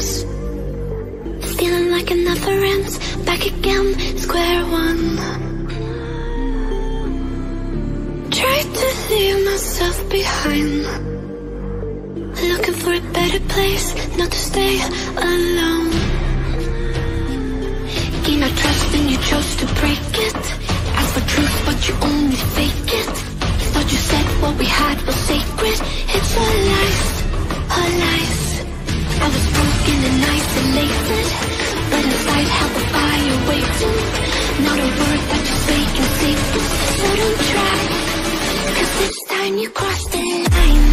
Feeling like never ends. Back again, square one. Tried to leave myself behind. Looking for a better place, not to stay alone. Gain our trust and you chose to break it. Ask for truth, but you only fake it. Thought you said what we had was sacred. It's all lies, all lies. Time you crossed the line.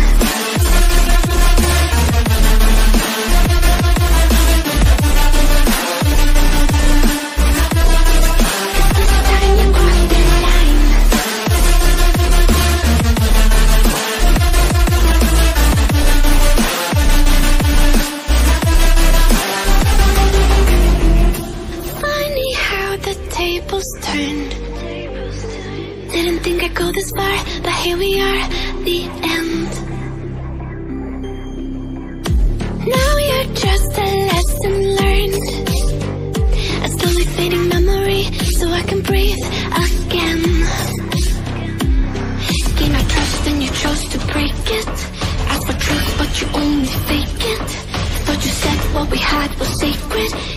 This far, but here we are, the end. Now you're just a lesson learned. A slowly fading memory, so I can breathe again. Gain our trust and you chose to break it. Ask for truth, but you only fake it. Thought you said what we had was sacred.